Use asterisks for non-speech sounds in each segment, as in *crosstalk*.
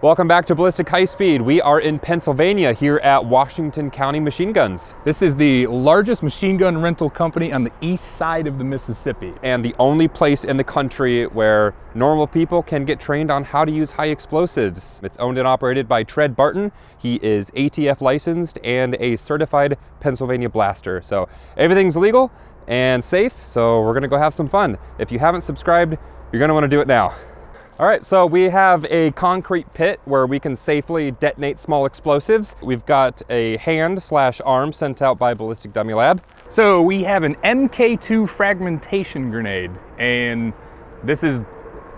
Welcome back to Ballistic High Speed. We are in Pennsylvania here at Washington County Machine Guns. This is the largest machine gun rental company on the east side of the Mississippi. And the only place in the country where normal people can get trained on how to use high explosives. It's owned and operated by Tread Barton. He is ATF licensed and a certified Pennsylvania blaster. So everything's legal and safe, so we're gonna go have some fun. If you haven't subscribed, you're gonna wanna do it now. All right, so we have a concrete pit where we can safely detonate small explosives. We've got a hand slash arm sent out by Ballistic Dummy Lab. So we have an MK2 fragmentation grenade, and this is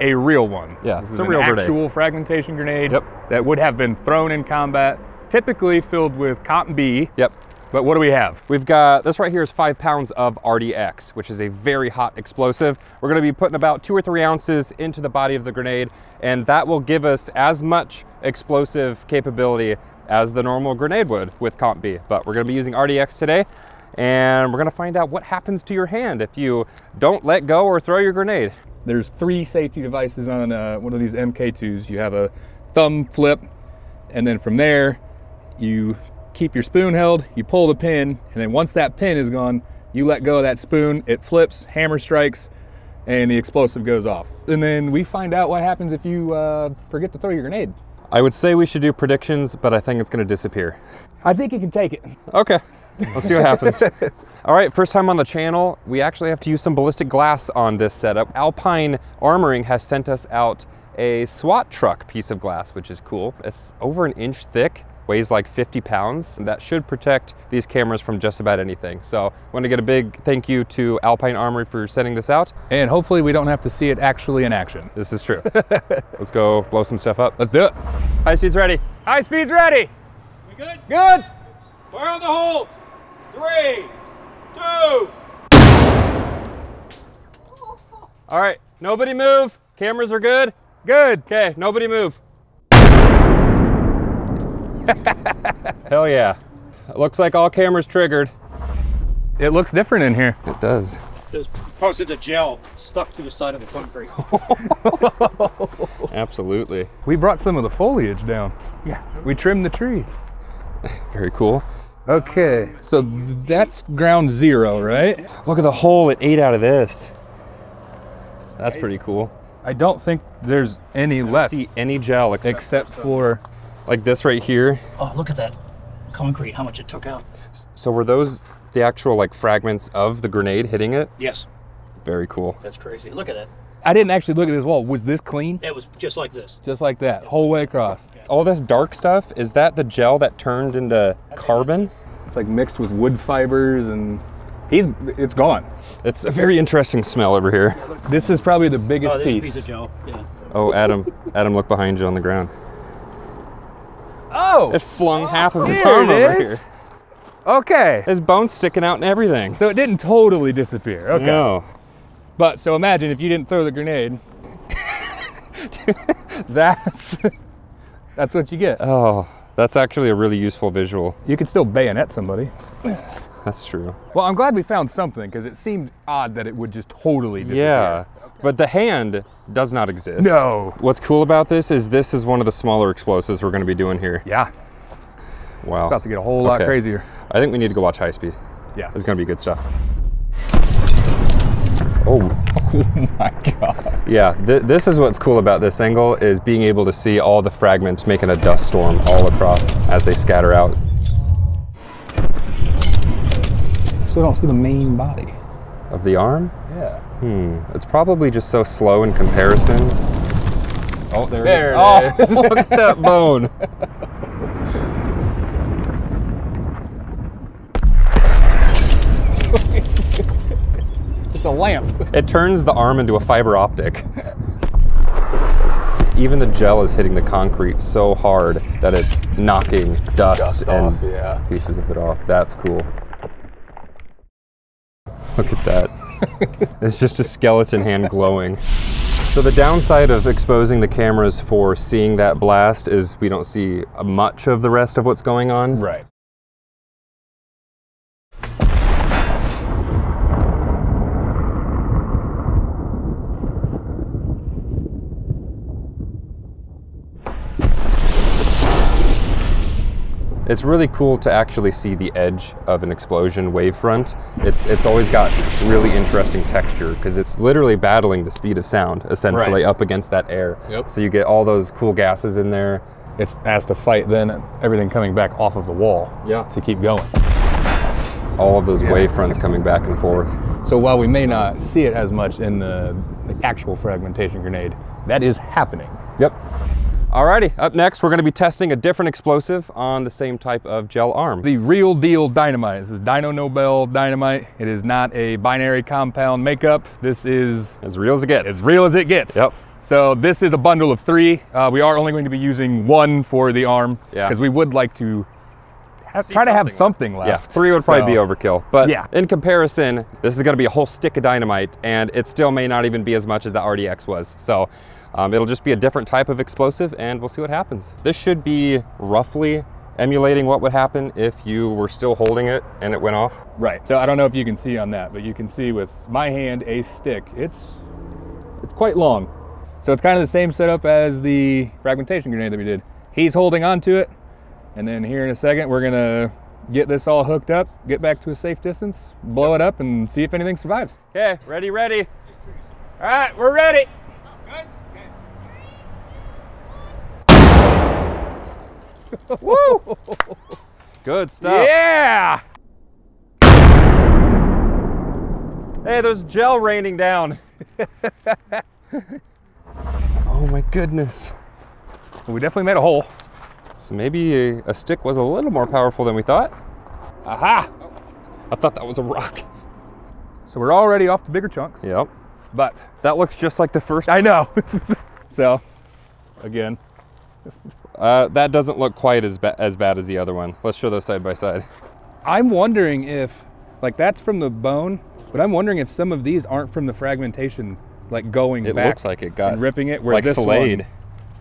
a real one. Yeah, this it's is a an real grenade. actual fragmentation grenade Yep. that would have been thrown in combat, typically filled with Comp B. Yep. But what do we have? We've got, this right here is five pounds of RDX, which is a very hot explosive. We're gonna be putting about two or three ounces into the body of the grenade, and that will give us as much explosive capability as the normal grenade would with Comp B. But we're gonna be using RDX today, and we're gonna find out what happens to your hand if you don't let go or throw your grenade. There's three safety devices on uh, one of these MK2s. You have a thumb flip, and then from there, you keep your spoon held, you pull the pin, and then once that pin is gone, you let go of that spoon, it flips, hammer strikes, and the explosive goes off. And then we find out what happens if you uh, forget to throw your grenade. I would say we should do predictions, but I think it's gonna disappear. I think you can take it. Okay, let's see what happens. *laughs* All right, first time on the channel, we actually have to use some ballistic glass on this setup. Alpine Armoring has sent us out a SWAT truck piece of glass, which is cool. It's over an inch thick, weighs like 50 pounds. and That should protect these cameras from just about anything. So I want to get a big thank you to Alpine Armory for sending this out. And hopefully we don't have to see it actually in action. This is true. *laughs* Let's go blow some stuff up. Let's do it. High speed's ready. High speed's ready. We good? Good. Fire on the hole. Three, two. All right, nobody move. Cameras are good. Good. Okay, nobody move. *laughs* Hell yeah. Looks like all cameras triggered. It looks different in here. It does. There's posted a gel stuck to the side of the concrete. *laughs* Absolutely. We brought some of the foliage down. yeah. We trimmed the tree. *laughs* Very cool. Okay, so that's ground zero, right? Look at the hole it ate out of this. That's pretty cool. I don't think there's any left See any gel except except for like this right here. Oh, look at that concrete, how much it took out. So were those the actual like fragments of the grenade hitting it? Yes, Very cool. that's crazy. Look at that. I didn't actually look at this wall. Was this clean? It was just like this. Just like that, whole way across. All this dark stuff, is that the gel that turned into carbon? It's like mixed with wood fibers and he's it's gone. It's a very interesting smell over here. This is probably the biggest Oh, there's a piece. piece of gel. Yeah. Oh, Adam, Adam, look behind you on the ground. Oh, It flung oh, half of his arm over here. okay. His bones sticking out and everything. So it didn't totally disappear. Okay. No. But so imagine if you didn't throw the grenade. *laughs* that's that's what you get. Oh, that's actually a really useful visual. You could still bayonet somebody. That's true. Well, I'm glad we found something because it seemed odd that it would just totally disappear. Yeah, but the hand does not exist. No. What's cool about this is this is one of the smaller explosives we're going to be doing here. Yeah. Wow. About to get a whole lot Okay. crazier. I think we need to go watch High Speed. Yeah. It's going to be good stuff. Oh, *laughs* Oh my god. yeah. Th- this is what's cool about this angle is being able to see all the fragments making a dust storm all across as they scatter out. Still don't see the main body. Of the arm? Yeah. Hmm. It's probably just so slow in comparison. Oh, there, There it it is. Oh, *laughs* look at that bone. It's a lamp. It turns the arm into a fiber optic. Even the gel is hitting the concrete so hard that it's knocking dust, Dust and off, yeah. pieces of it off. That's cool. Look at that. *laughs* it's just a skeleton hand glowing. So the downside of exposing the cameras for seeing that blast is we don't see much of the rest of what's going on. Right. It's really cool to actually see the edge of an explosion wavefront. It's it's always got really interesting texture because it's literally battling the speed of sound essentially Right. up against that air. Yep. So you get all those cool gases in there. It's has to fight then everything coming back off of the wall Yeah. to keep going. All of those wavefronts coming back and forth. So while we may not see it as much in the, the actual fragmentation grenade, that is happening. Yep. Alrighty, up next we're going to be testing a different explosive on the same type of gel arm. The real deal dynamite. This is Dyno Nobel dynamite. It is not a binary compound makeup. This is As real as it gets. as real as it gets. Yep. So this is a bundle of three. Uh, we are only going to be using one for the arm Yeah. because we would like to have, try to have something something left. Yeah, three would probably be overkill. But Yeah. in comparison, this is going to be a whole stick of dynamite, and it still may not even be as much as the RDX was. So um, it'll just be a different type of explosive, and we'll see what happens. This should be roughly emulating what would happen if you were still holding it and it went off. Right. So I don't know if you can see on that, but you can see with my hand a stick. It's it's quite long. So it's kind of the same setup as the fragmentation grenade that we did. He's holding onto it, and then here in a second we're gonna get this all hooked up, get back to a safe distance, blow it up, and see if anything survives. Okay, ready, ready. All right, we're ready. Good? *laughs* Okay. Woo! Good stuff. Yeah. Hey, there's gel raining down. *laughs* oh my goodness. We definitely made a hole. So maybe a, a stick was a little more powerful than we thought. Aha. I thought that was a rock. So we're already off the bigger chunks, Yep. but That looks just like the first. I know. *laughs* so, again, Uh, that doesn't look quite as, ba- as bad as the other one. Let's show those side by side. I'm wondering if, like, that's from the bone, but I'm wondering if some of these aren't from the fragmentation, like going It back looks like it got and ripping it. Where like this filleted. one,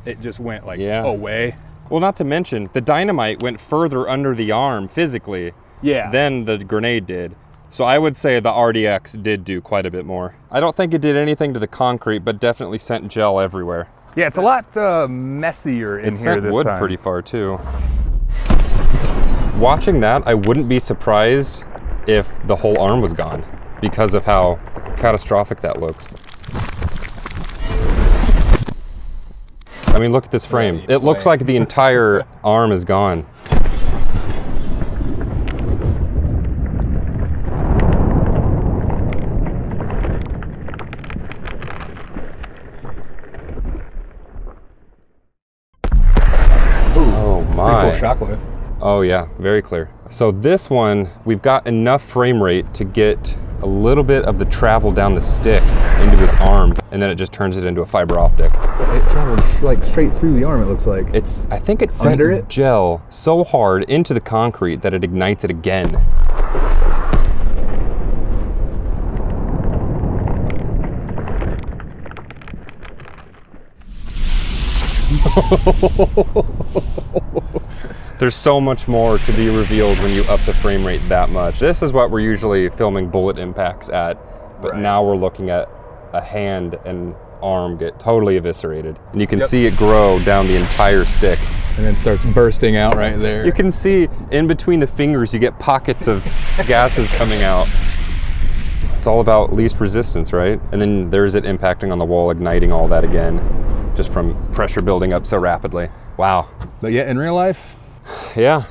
it just went like Yeah. away. Well, not to mention the dynamite went further under the arm physically Yeah. than the grenade did. So I would say the RDX did do quite a bit more. I don't think it did anything to the concrete, but definitely sent gel everywhere. yeah, it's a lot uh, messier in It here sent this wood time. pretty far too. Watching that, I wouldn't be surprised if the whole arm was gone because of how catastrophic that looks. I mean, look at this frame. It looks like the entire arm is gone. Oh my. Cool. Oh yeah, very clear. So this one, we've got enough frame rate to get a little bit of the travel down the stick into his arm, and then it just turns it into a fiber optic. It traveled like straight through the arm. It looks like. It's, I think it sent Under it? gel so hard into the concrete that it ignites it again. *laughs* There's so much more to be revealed when you up the frame rate that much. This is what we're usually filming bullet impacts at, but Right. now we're looking at a hand and arm get totally eviscerated. And you can Yep. see it grow down the entire stick. and then starts bursting out right there. You can see in between the fingers, you get pockets of *laughs* gases coming out. It's all about least resistance, right? And then there's it impacting on the wall, igniting all that again, just from pressure building up so rapidly. Wow. but yeah, in real life, *sighs* Yeah.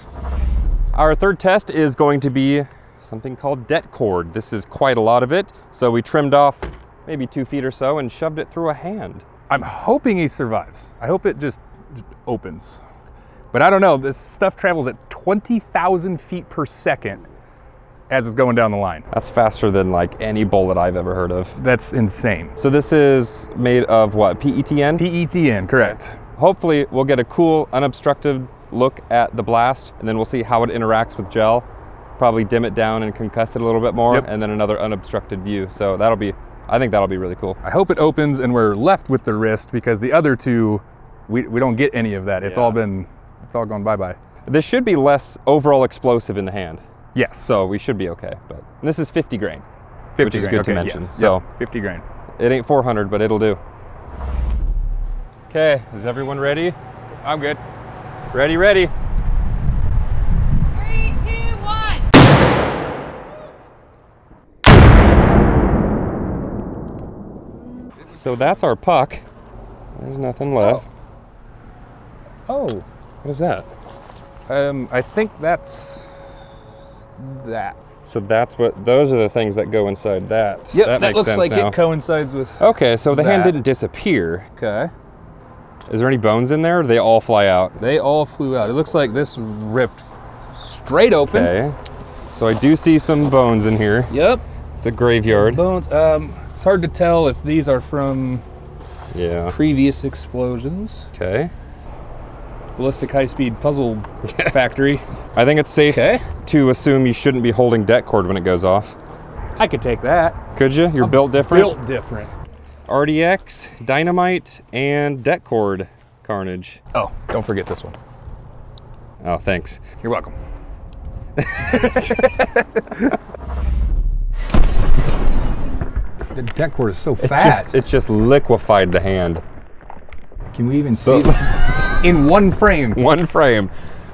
Our third test is going to be something called det cord. This is quite a lot of it. So we trimmed off maybe two feet or so and shoved it through a hand. I'm hoping he survives. I hope it just, just opens. But I don't know. This stuff travels at 20,000 feet per second as it's going down the line. That's faster than like any bullet I've ever heard of. That's insane. So this is made of what, PETN? PETN, correct. Hopefully we'll get a cool unobstructed look at the blast and then we'll see how it interacts with gel. Probably dim it down and concuss it a little bit more Yep. and then another unobstructed view. So that'll be, I think that'll be really cool. I hope it opens and we're left with the wrist because the other two, we, we don't get any of that. It's Yeah. all been, it's all gone bye-bye. This should be less overall explosive in the hand. Yes. So we should be okay. But this is 50 grain. 50 which is grain. good to mention. yes. So- Yep, 50 grain. It ain't 400, but it'll do. Okay, is everyone ready? I'm good. Ready, ready. Three, two, one. So that's our puck. There's nothing left. Oh, oh. what is that? Um, I think that's that. So that's what those are the things that go inside that. Yep, that, that looks like now. it coincides with. Okay, so the that. hand didn't disappear. Okay. Is there any bones in there? Or do they all fly out? They all flew out. It looks like this ripped straight open. Okay. So I do see some bones in here. Yep. It's a graveyard. Bones. Um, it's hard to tell if these are from Yeah. previous explosions. Okay. Ballistic high-speed puzzle *laughs* factory. I think it's safe Okay. to assume you shouldn't be holding det cord when it goes off. I could take that. Could you? You're built different. Built different. RDX, dynamite, and det cord carnage. Oh, don't forget this one. Oh, thanks. You're welcome. the det cord is so It fast. just, it just liquefied the hand. Can we even So- see it? *laughs* in one frame? One frame.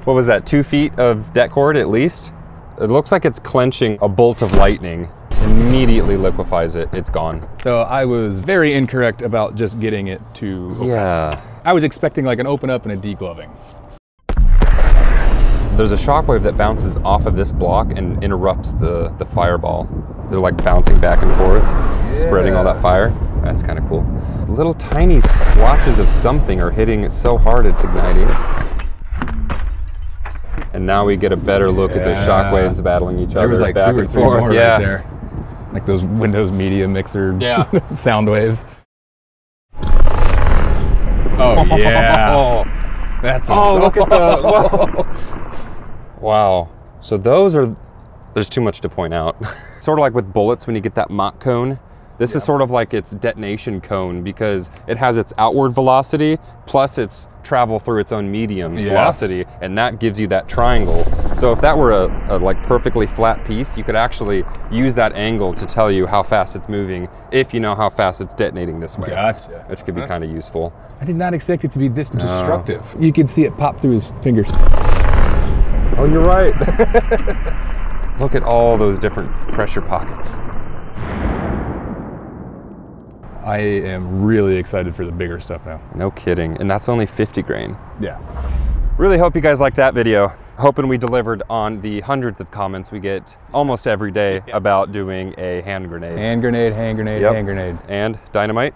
What was that? Two feet of det cord at least? It looks like it's clenching a bolt of lightning. Immediately liquefies it. It's gone. So I was very incorrect about just getting it to. Yeah. I was expecting like an open up and a degloving. There's a shockwave that bounces off of this block and interrupts the, the fireball. They're like bouncing back and forth, spreading all that fire. That's kind of cool. Little tiny splotches of something are hitting it so hard it's igniting. And now we get a better look at those Yeah. shockwaves battling each There other was like back two or three more yeah. right there, like those Windows Media Mixer Yeah. *laughs* sound waves. Oh *laughs* yeah, Oh, that's oh look at the. *laughs* Whoa. Wow. So those are. There's too much to point out. sort of like with bullets when you get that Mach cone. This is sort of like its detonation cone because it has its outward velocity plus its travel through its own medium Yeah. velocity, and that gives you that triangle. So if that were a, a like perfectly flat piece, you could actually use that angle to tell you how fast it's moving if you know how fast it's detonating this way. Gotcha. Which could be kind of useful. I did not expect it to be this destructive. You can see it pop through his fingers. Oh, you're right. *laughs* Look at all those different pressure pockets. I am really excited for the bigger stuff now. No kidding. And that's only 50 grain. Yeah. Really hope you guys liked that video. Hoping we delivered on the hundreds of comments we get almost every day about doing a hand grenade. Hand grenade, hand grenade, Yep. hand grenade. And dynamite.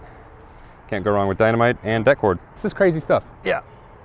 Can't go wrong with dynamite and det cord. This is crazy stuff. Yeah.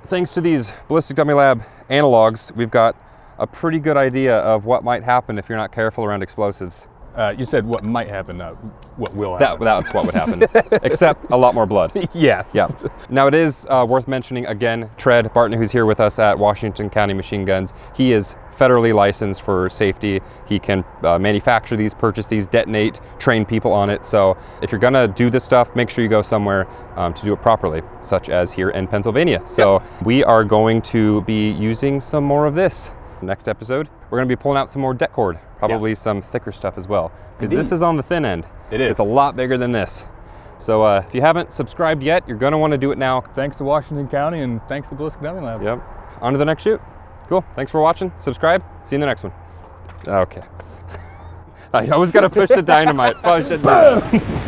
Thanks to these Ballistic Dummy Lab analogs, we've got a pretty good idea of what might happen if you're not careful around explosives. Uh, you said what might happen, not what will That, happen. that's what would happen, *laughs* except a lot more blood. yes. Yeah. Now it is uh, worth mentioning again, Tread Barton, who's here with us at Washington County Machine Guns. He is federally licensed for safety. He can uh, manufacture these, purchase these, detonate, train people on it. So if you're gonna do this stuff, make sure you go somewhere um, to do it properly, such as here in Pennsylvania. So we are going to be using some more of this. Next episode, we're gonna be pulling out some more det cord, probably Yes. some thicker stuff as well, because this is on the thin end. It is. It's a lot bigger than this. So uh, if you haven't subscribed yet, you're gonna wanna do it now. Thanks to Washington County and thanks to Ballistic Dummy Lab. Yep. On to the next shoot. Cool. Thanks for watching. Subscribe. See you in the next one. Okay. *laughs* I always gotta push the dynamite. *laughs* Probably that. *laughs*